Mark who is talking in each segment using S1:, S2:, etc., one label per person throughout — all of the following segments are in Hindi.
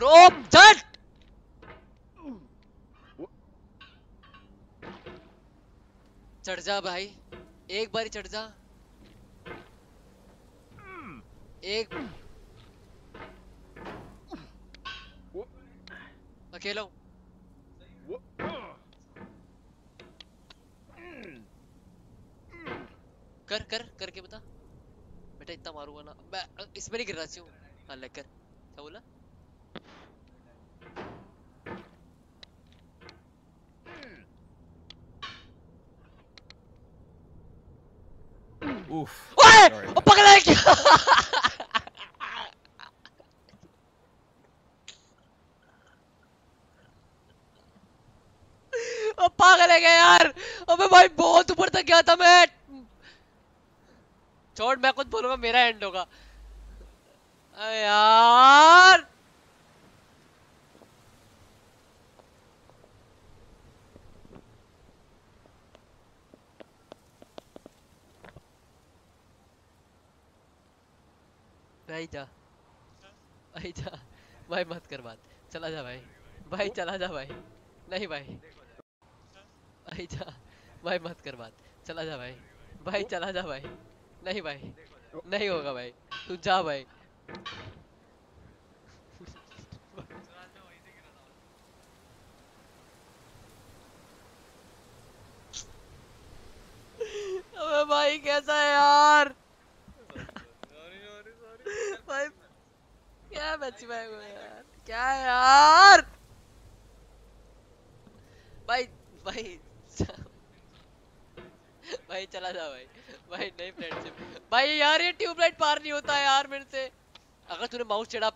S1: ब्रो चट चढ़ जा भाई। एक बारी चढ़ जा। एक। अकेला कर कर, करके बता। बेटा इतना मारूँगा ना। मैं इसमें नहीं गिरना चाहिए हाँ ले, कर। क्या बोला?
S2: Oof.
S1: पगला है क्या ओ पागल है क्या यार? अबे भाई बहुत ऊपर तक गया था मैं। छोड़ मैं कुछ बोलूँगा मेरा एंड होगा। अरे यार! भाई जा। भाई जा। भाई मत कर बात। चला जा भाई। भाई चला जा भाई। नहीं भाई। भाई जा। भाई मत कर बात। चला जा भाई। भाई चला जा भाई। नहीं भाई। नहीं होगा भाई। तू जा भाई। अबे भाई कैसा है यार भाई क्या बच्ची भाई को यार। क्या यार? भाई भाई भाई चला जा भाई। भाई नहीं फ्रेंडशिप भाई यार, ये ट्यूबलाइट पार नहीं होता यार मेरे से। अगर तूने माउस चढ़ा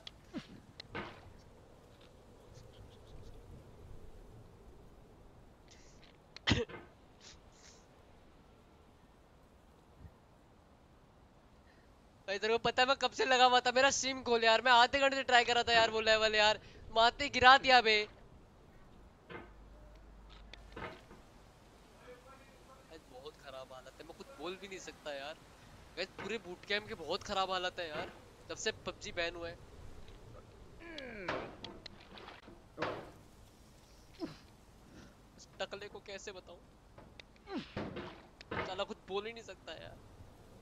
S1: भाई तेरे को पता है मैं कब से लगा हुआ था? मेरा सिम खोल यार। मैं आधे घंटे से ट्राई कर रहा था यार वो लेवल यार। माते गिरा दिया बे। बहुत खराब हालत है। मैं कुछ बोल भी नहीं सकता यार। गाइस पूरे बूट कैंप के बहुत खराब हालत है यार। तब से पबजी बैन हुआ है। टकले को कैसे बताऊँ? साला कुछ बोल ही नहीं सकता यार।